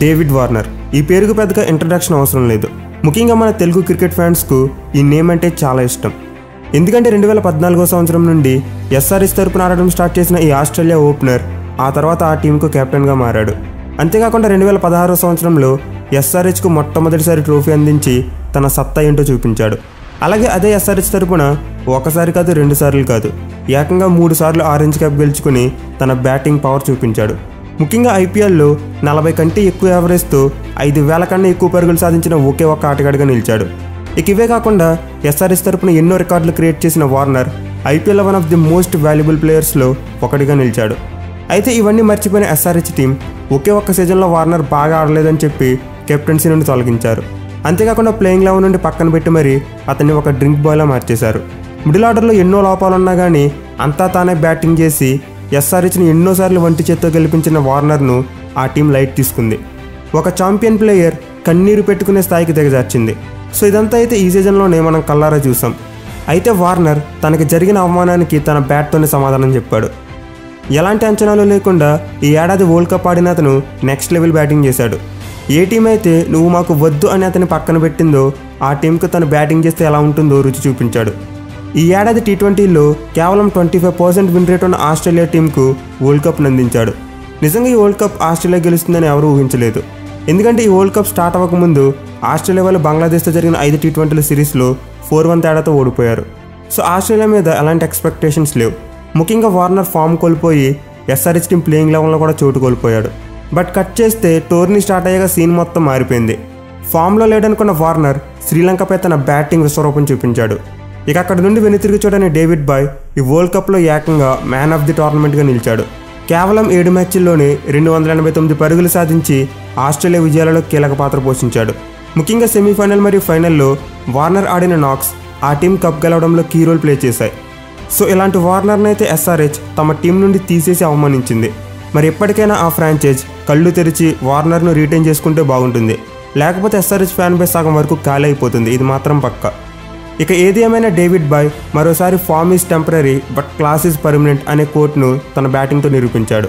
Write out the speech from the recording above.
David Warner. ఈ పేరుకు పెద్దగా ఇంట్రడక్షన్ అవసరం లేదు. ముఖ్యంగా మన తెలుగు క్రికెట్ ఫ్యాన్స్కు ఈ నేమ్ అంటే చాలా ఇష్టం. ఎందుకంటే రెండు వేల పద్నాలుగో సంవత్సరం నుండి ఎస్ఆర్ఎస్ తరపున ఆడడం స్టార్ట్ చేసిన ఈ ఆస్ట్రేలియా ఓపెనర్ ఆ తర్వాత ఆ టీంకు కెప్టెన్గా మారాడు. అంతేకాకుండా రెండు వేల పదహారో సంవత్సరంలో ఎస్ఆర్హెచ్కు మొట్టమొదటిసారి ట్రోఫీ అందించి తన సత్తా ఏంటో చూపించాడు. అలాగే అదే ఎస్ఆర్హెచ్ తరపున ఒకసారి కాదు రెండు సార్లు కాదు. ఏకంగా మూడు సార్లు ఆరెంజ్ క్యాప్ గెలుచుకుని తన బ్యాటింగ్ పవర్ చూపించాడు. ముఖ్యంగా ఐపీఎల్లో నలభై కంటే ఎక్కువ యావరేజ్తో ఐదు వేల కన్నా ఎక్కువ పరుగులు సాధించిన ఒకే ఒక్క ఆటగాడిగా నిలిచాడు. ఇక ఇవే కాకుండా ఎస్ఆర్ఎస్ తరపున ఎన్నో రికార్డులు క్రియేట్ చేసిన Warner IPL one of the most valuable ప్లేయర్స్లో ఒకటిగా నిలిచాడు. అయితే ఇవన్నీ మర్చిపోయిన ఎస్ఆర్హెచ్ టీం ఒకే ఒక్క సీజన్లో వార్నర్ బాగా ఆడలేదని చెప్పి కెప్టెన్సీ నుండి తొలగించారు. అంతేకాకుండా ప్లేయింగ్ లెవెన్ నుండి పక్కన పెట్టి మరీ అతన్ని ఒక డ్రింక్ బాయ్లా మార్చేశారు. మిడిల్ ఆర్డర్లో ఎన్నో లోపాలున్నా కానీ అంతా తానే బ్యాటింగ్ చేసి ఎస్ఆర్హెచ్ని ఎన్నోసార్లు వంటి చేత్తో గెలిపించిన వార్నర్ను ఆ టీం లైట్ తీసుకుంది. ఒక ఛాంపియన్ ప్లేయర్ కన్నీరు పెట్టుకునే స్థాయికి దిగజార్చింది. సో ఇదంతా అయితే ఈ సీజన్లోనే మనం కల్లారా చూసాం. అయితే వార్నర్ తనకి జరిగిన అవమానానికి తన బ్యాట్తోనే సమాధానం చెప్పాడు. ఎలాంటి అంచనాలు లేకుండా ఈ ఏడాది వరల్డ్ కప్ ఆడిన అతను నెక్స్ట్ లెవెల్ బ్యాటింగ్ చేశాడు. ఏ టీం అయితే నువ్వు మాకు వద్దు అని అతని పక్కన పెట్టిందో ఆ టీంకు తను బ్యాటింగ్ చేస్తే ఎలా ఉంటుందో రుచి చూపించాడు. ఈ ఏడాది టీ ట్వంటీలో కేవలం twenty five percent win rate ఉన్న ఆస్ట్రేలియా టీంకు వరల్డ్ కప్ అందించాడు నిజంగా ఈ వరల్డ్ కప్ ఆస్ట్రేలియా గెలుస్తుందని ఎవరూ ఊహించలేదు. ఎందుకంటే ఈ వరల్డ్ కప్ స్టార్ట్ అవ్వకముందు ఆస్ట్రేలియా వాళ్ళు బంగ్లాదేశ్తో జరిగిన ఐదు టీ ట్వంటీల సిరీస్లో ఫోర్ వన్ తేడాతో ఓడిపోయారు. సో ఆస్ట్రేలియా మీద ఎలాంటి ఎక్స్పెక్టేషన్స్ లేవు. ముఖ్యంగా వార్నర్ ఫామ్ కోల్పోయి ఎస్ఆర్హెచ్ టీం ప్లేయింగ్ లెవెల్లో కూడా చోటు కోల్పోయాడు. బట్ కట్ చేస్తే టోర్నీ స్టార్ట్ అయ్యాక సీన్ మొత్తం మారిపోయింది. ఫామ్లో లేడనుకున్న వార్నర్ శ్రీలంకపై తన బ్యాటింగ్ విశ్వరూపం చూపించాడు. ఇక అక్కడ నుండి వెనుతిరిగి చూడని డేవిడ్ బాయ్ ఈ వరల్డ్ కప్లో ఏకంగా మ్యాన్ ఆఫ్ ది టోర్నమెంట్గా నిలిచాడు. కేవలం ఏడు మ్యాచ్ల్లోనే రెండు వందల ఎనభై తొమ్మిది పరుగులు సాధించి ఆస్ట్రేలియా విజయాలలో కీలక పాత్ర పోషించాడు. ముఖ్యంగా సెమీఫైనల్ మరియు ఫైనల్లో వార్నర్ ఆడిన నాక్స్ ఆ టీం కప్ గెలవడంలో కీ రోల్ ప్లే చేశాయి. సో ఇలాంటి వార్నర్ని అయితే ఎస్ఆర్హెచ్ తమ టీం నుండి తీసేసి అవమానించింది. మరి ఎప్పటికైనా ఆ ఫ్రాంచైజ్ కళ్ళు తెరిచి వార్నర్ను రీటైన్ చేసుకుంటే బాగుంటుంది. లేకపోతే ఎస్ఆర్హెచ్ ఫ్యాన్ బేస్ సగం వరకు ఖాళీ అయిపోతుంది. ఇది మాత్రం పక్క. ఇక ఏది ఏమైనా డేవిడ్ బాయ్ మరోసారి form is temporary but class is permanent అనే కోట్ను తన బ్యాటింగ్తో నిరూపించాడు.